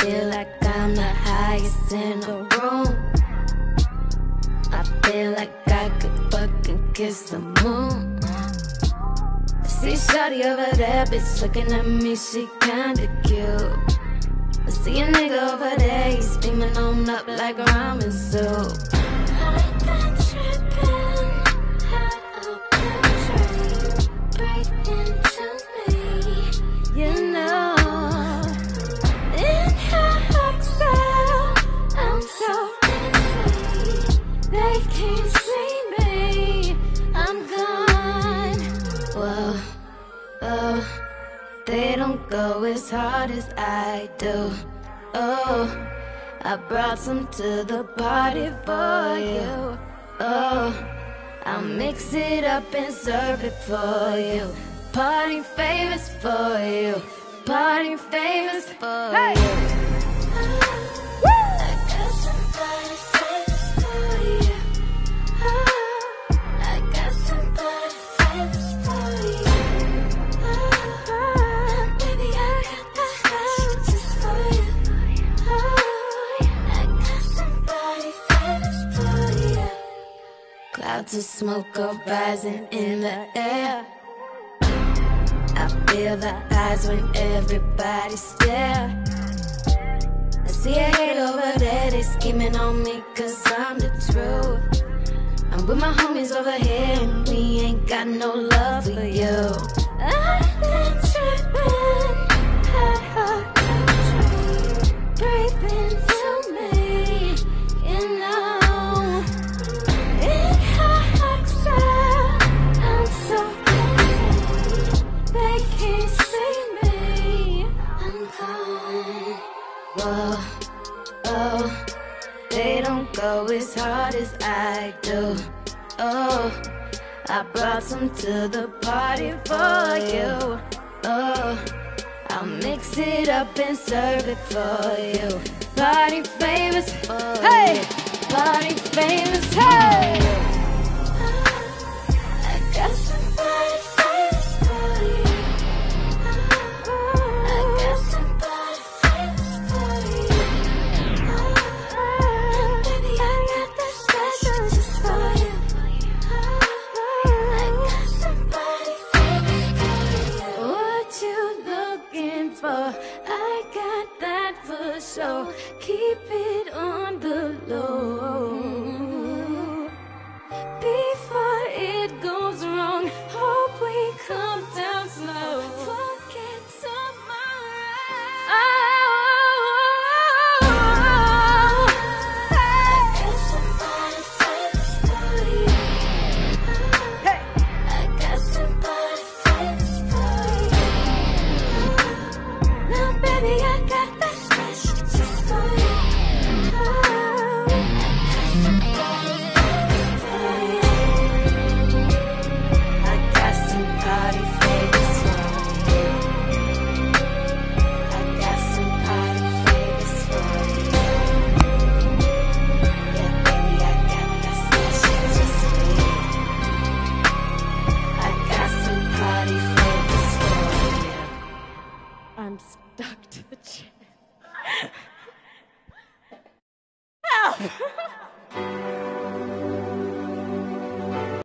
feel like I'm the highest in the room. I feel like I could fucking kiss the moon. See Shawty over there, bitch looking at me, she kinda cute. I see a nigga over there, he's steaming on up like ramen soup. As hard as I do. Oh, I brought some to the party for you. Oh, I'll mix it up and serve it for you. Party favors for you. Party favors for you. Clouds of smoke are rising in the air. I feel the eyes when everybody stare. I see a hate over there, they scheming on me cause I'm the truth. I'm with my homies over here and we ain't got no love for you. Whoa, oh, they don't go as hard as I do. Oh, I brought some to the party for you. Oh, I'll mix it up and serve it for you. Party favors, oh, hey, party favors, hey. For? I got that for sure. Keep it on the low. Before it goes wrong, hope we come down slow.